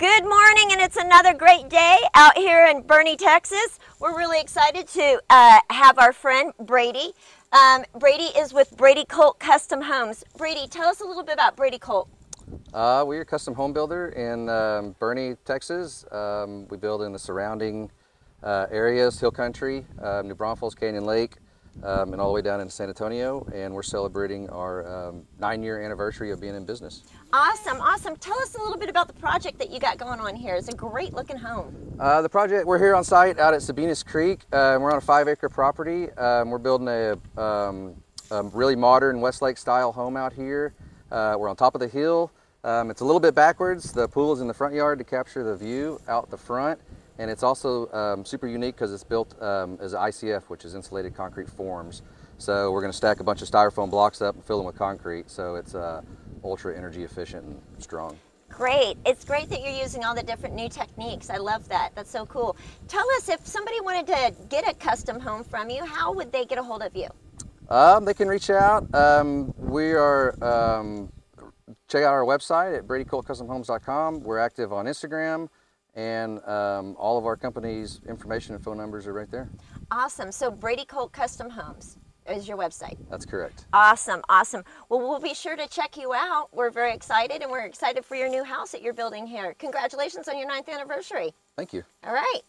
Good morning, and it's another great day out here in Boerne, Texas. We're really excited to uh, have our friend Brady. Um, Brady is with Brady Colt Custom Homes. Brady, tell us a little bit about Brady Colt. Uh, we're a custom home builder in um, Boerne, Texas. Um, we build in the surrounding uh, areas, Hill Country, uh, New Braunfels, Canyon Lake, um, and all the way down into San Antonio. And we're celebrating our um, nine-year anniversary of being in business. Awesome, awesome. Tell us a little bit about the project that you got going on here. It's a great looking home. Uh, the project, we're here on site out at Sabinas Creek. Uh, we're on a five acre property. Um, we're building a, um, a, really modern Westlake style home out here. Uh, we're on top of the hill. Um, it's a little bit backwards. The pool is in the front yard to capture the view out the front. And it's also um, super unique because it's built um, as ICF, which is insulated concrete forms. So we're going to stack a bunch of styrofoam blocks up and fill them with concrete. So it's uh, ultra energy efficient and strong. Great. It's great that you're using all the different new techniques. I love that. That's so cool. Tell us if somebody wanted to get a custom home from you, how would they get a hold of you? Um, they can reach out. Um, we are, um, check out our website at bradycoltcustomhomes.com. We're active on Instagram and um, all of our company's information and phone numbers are right there. Awesome. So Brady Colt Custom Homes is your website. That's correct. Awesome, awesome. Well, we'll be sure to check you out. We're very excited, and we're excited for your new house that you're building here. Congratulations on your ninth anniversary. Thank you. All right.